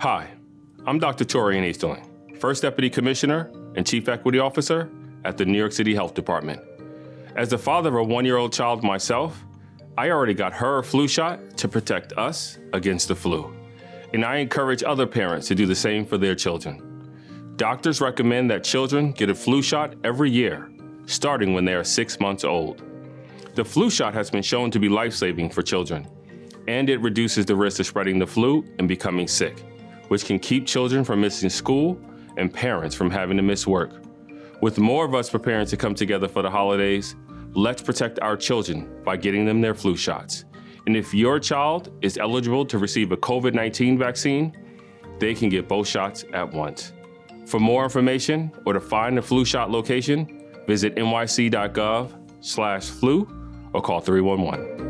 Hi, I'm Dr. Torian Easterling, First Deputy Commissioner and Chief Equity Officer at the New York City Health Department. As the father of a one year old child myself, I already got her a flu shot to protect us against the flu. And I encourage other parents to do the same for their children. Doctors recommend that children get a flu shot every year, starting when they are six months old. The flu shot has been shown to be life saving for children, and it reduces the risk of spreading the flu and becoming sick, which can keep children from missing school and parents from having to miss work. With more of us preparing to come together for the holidays, let's protect our children by getting them their flu shots. And if your child is eligible to receive a COVID 19 vaccine, they can get both shots at once. For more information or to find the flu shot location, visit nyc.gov slash flu or call 311.